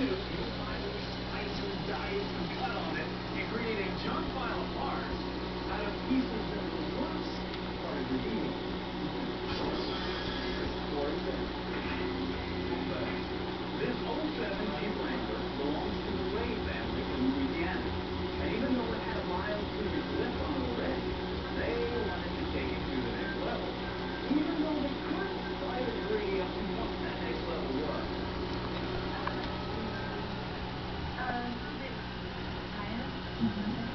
two, you'll find ice or dye and cut on it and create a junk file Mm-hmm.